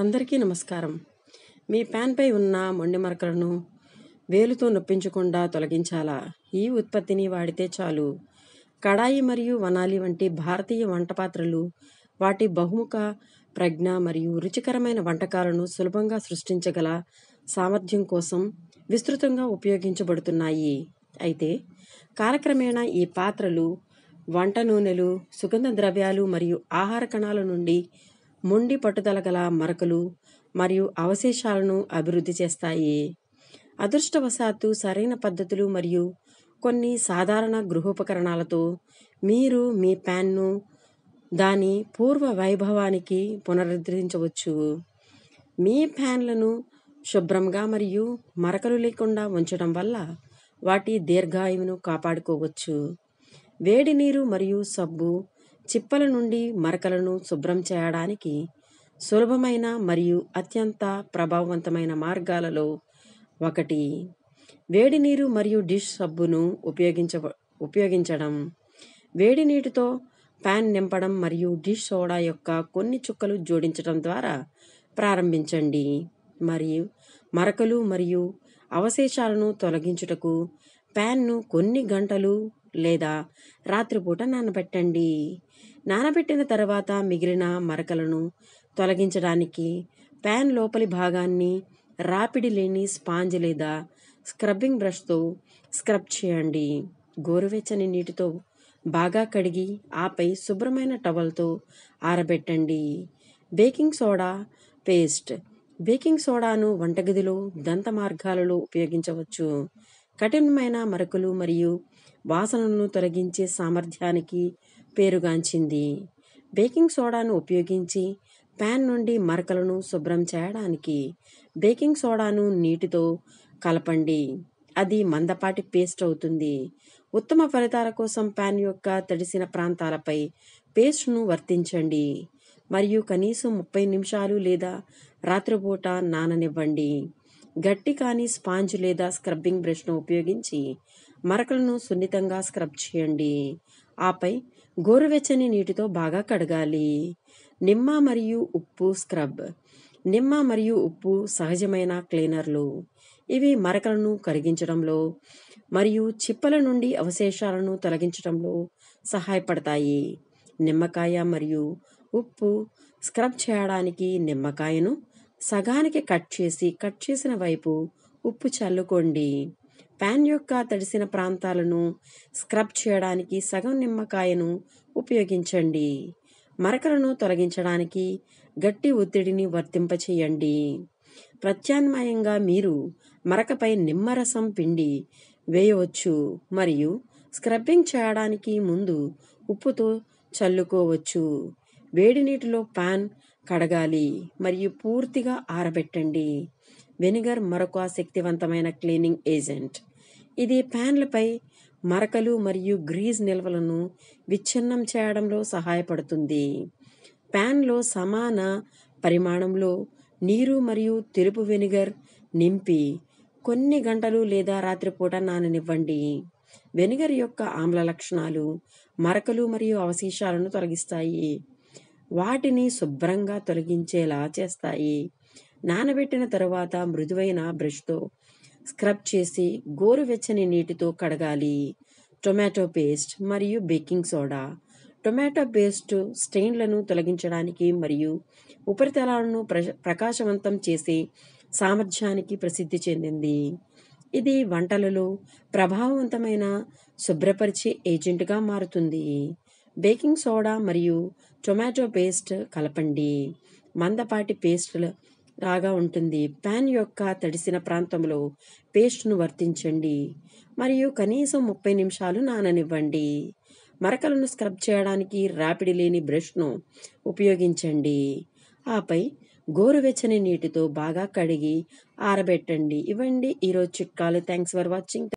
అందరికీ నమస్కారం. మీ ప్యాన్పై ఉన్న మొండి మరకలను వేలుతో నొప్పించకుండా తొలగించాలా? ఈ ఉత్పత్తిని వాడితే చాలు. కడాయి మరియు వనాలి వంటి భారతీయ వంట పాత్రలు వాటి బహుముఖ ప్రజ్ఞ మరియు రుచికరమైన వంటకాలను సులభంగా సృష్టించగల సామర్థ్యం కోసం విస్తృతంగా ఉపయోగించబడుతున్నాయి. అయితే కాలక్రమేణా ఈ పాత్రలు వంట నూనెలు సుగంధ ద్రవ్యాలు మరియు ఆహార కణాల నుండి మొండి పట్టుదల గల మరకలు మరియు అవశేషాలను అభివృద్ధి చేస్తాయి. అదృష్టవశాత్తు సరైన పద్ధతులు మరియు కొన్ని సాధారణ గృహోపకరణాలతో మీరు మీ ప్యాన్ను దాని పూర్వ వైభవానికి పునరుద్ధరించవచ్చు. మీ ప్యాన్లను శుభ్రంగా మరియు మరకలు లేకుండా ఉంచడం వల్ల వాటి దీర్ఘాయువును కాపాడుకోవచ్చు. వేడి నీరు మరియు సబ్బు చిప్పల నుండి మరకలను శుభ్రం చేయడానికి సులభమైన మరియు అత్యంత ప్రభావవంతమైన మార్గాలలో ఒకటి. వేడి నీరు మరియు డిష్ సబ్బును ఉపయోగించ ఉపయోగించడం. వేడి నీటితో ప్యాన్ నింపడం మరియు డిష్ సోడా యొక్క కొన్ని చుక్కలు జోడించడం ద్వారా ప్రారంభించండి. మరియు మరకలు మరియు అవశేషాలను తొలగించుటకు ప్యాన్ను కొన్ని గంటలు లేదా రాత్రిపూట నానబెట్టండి. నానబెట్టిన తర్వాత మిగిలిన మరకలను తొలగించడానికి ప్యాన్ లోపలి భాగాన్ని రాపిడి లేని స్పాంజ్ లేదా స్క్రబ్బింగ్ బ్రష్తో స్క్రబ్ చేయండి. గోరువెచ్చని నీటితో బాగా కడిగి ఆపై శుభ్రమైన టవల్తో ఆరబెట్టండి. Baking soda paste. బేకింగ్ సోడాను వంటగదిలో దంత మార్గాలలో ఉపయోగించవచ్చు. కఠినమైన మరకలు మరియు వాసనను తొలగించే సామర్థ్యానికి పేరుగాంచింది. బేకింగ్ సోడాను ఉపయోగించి ప్యాన్ నుండి మరకలను శుభ్రం చేయడానికి బేకింగ్ సోడాను నీటితో కలపండి. అది మందపాటి పేస్ట్ అవుతుంది. ఉత్తమ ఫలితాల కోసం ప్యాన్ యొక్క తడిసిన ప్రాంతాలపై పేస్ట్ను వర్తించండి. మరియు కనీసం ముప్పై నిమిషాలు లేదా రాత్రిపూట నాననివ్వండి. గట్టి కాని స్పాంజ్ లేదా స్క్రబ్బింగ్ బ్రష్ను ఉపయోగించి మరకలను సున్నితంగా స్క్రబ్ చేయండి. ఆపై గోరువెచ్చని నీటితో బాగా కడగాలి. నిమ్మ మరియు ఉప్పు స్క్రబ్. నిమ్మ మరియు ఉప్పు సహజమైన క్లీనర్లు. ఇవి మరకలను కరిగించడంలో మరియు చిప్పల నుండి అవశేషాలను తొలగించడంలో సహాయపడతాయి. నిమ్మకాయ మరియు ఉప్పు స్క్రబ్ చేయడానికి నిమ్మకాయను సగానికి కట్ చేసి కట్ చేసిన వైపు ఉప్పు చల్లుకోండి. ప్యాన్ యొక్క తడిసిన ప్రాంతాలను స్క్రబ్ చేయడానికి సగం నిమ్మకాయను ఉపయోగించండి. మరకలను తొలగించడానికి గట్టి ఒత్తిడిని వర్తింపచేయండి. ప్రత్యామ్నాయంగా మీరు మరకపై నిమ్మరసం పిండి వేయవచ్చు మరియు స్క్రబ్బింగ్ చేయడానికి ముందు ఉప్పుతో చల్లుకోవచ్చు. వేడి నీటిలో పాన్ కడగాలి. మరియు పూర్తిగా ఆరబెట్టండి. వెనిగర్ మరొక శక్తివంతమైన క్లీనింగ్ ఏజెంట్. ఇది ప్యాన్లపై మరకలు మరియు గ్రీజ్ నిల్వలను విచ్ఛిన్నం చేయడంలో సహాయపడుతుంది. ప్యాన్లో సమాన పరిమాణంలో నీరు మరియు తెలుపు వెనిగర్ నింపి కొన్ని గంటలు లేదా రాత్రిపూట నాననివ్వండి. వెనిగర్ యొక్క ఆమ్ల లక్షణాలు మరకలు మరియు అవశేషాలను తొలగిస్తాయి. వాటిని శుభ్రంగా తొలగించేలా చేస్తాయి. నానబెట్టిన తరువాత మృదువైన బ్రష్తో స్క్రబ్ చేసి గోరువెచ్చని నీటితో కడగాలి. టొమాటో పేస్ట్ మరియు బేకింగ్ సోడా. టొమాటో పేస్ట్ స్టెయిన్లను తొలగించడానికి మరియు ఉపరితలాలను ప్ర ప్రకాశవంతం చేసే సామర్థ్యానికి ప్రసిద్ధి చెందింది. ఇది వంటలలో ప్రభావవంతమైన శుభ్రపరిచే ఏజెంట్గా మారుతుంది. బేకింగ్ సోడా మరియు టొమాటో పేస్ట్ కలపండి. మందపాటి పేస్ట్ లాగా ఉంటుంది. ప్యాన్ యొక్క తడిసిన ప్రాంతంలో పేస్ట్ను వర్తించండి. మరియు కనీసం ముప్పై నిమిషాలు నాననివ్వండి. మరకలను స్క్రబ్ చేయడానికి రాపిడి లేని బ్రష్ను ఉపయోగించండి. ఆపై గోరువెచ్చని నీటితో బాగా కడిగి ఆరబెట్టండి. ఇవ్వండి. ఈరోజు చిట్కాలు. Thanks for watching.